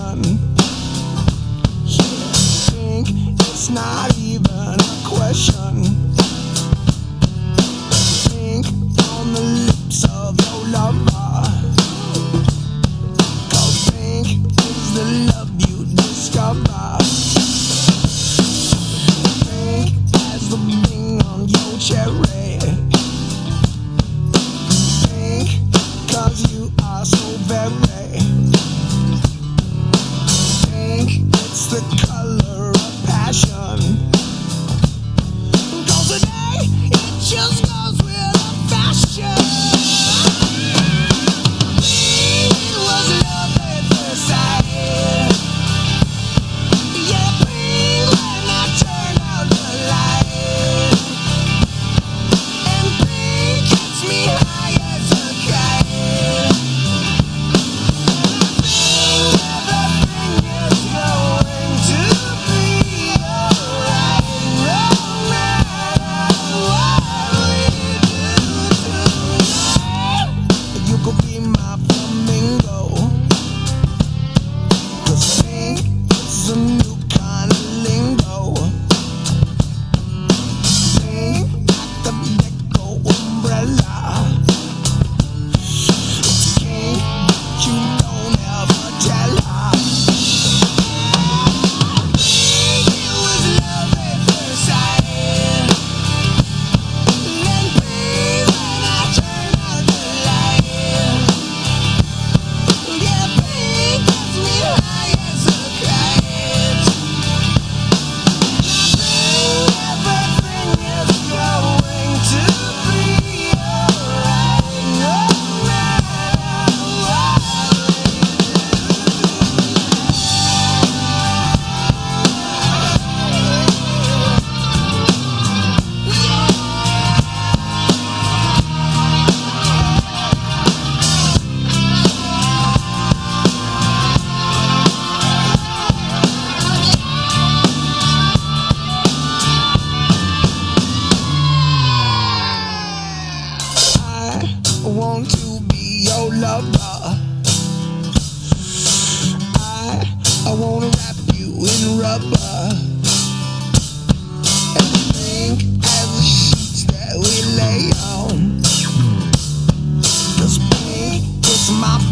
sun. You think it's not lover. I, I wanna wrap you in rubber. And think as the sheets that we lay on. Cause pink is my